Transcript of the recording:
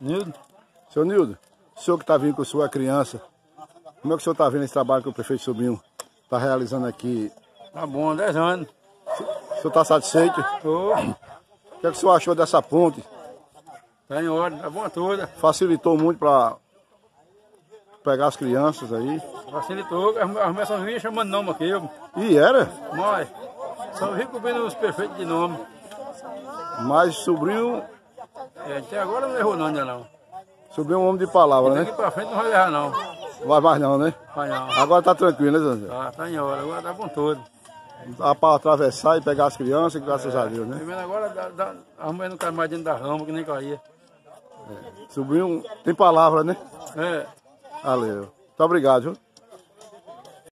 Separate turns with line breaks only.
Nildo.
Seu Nildo, o senhor que está vindo com sua criança, como é que o senhor está vendo esse trabalho que o prefeito Sobrinho está realizando aqui?
Tá bom, 10 anos.
O senhor está satisfeito?
Tô.
O que, é que o senhor achou dessa ponte?
Tá em ordem, tá bom toda.
Facilitou muito para pegar as crianças aí.
Facilitou, arrumei só vinha chamando nome aqui.
E era,
Mas, só vi cobrindo os prefeitos de nome.
mas Sobrinho,
É, até agora não errou não ainda não.
É um homem de palavra,
Daqui
né?
pra frente não vai errar não.
Vai mais não, né?
Vai não.
Agora tá tranquilo, né, Zé?
Tá, tá em hora, agora tá bom todo.
Dá para atravessar e pegar as crianças, graças a Deus, né?
Primeiro agora dá, dá, arrumei não cai mais dentro da rama que nem caía.
Sobrinho tem palavra, né?
É.
Valeu. Muito obrigado, viu?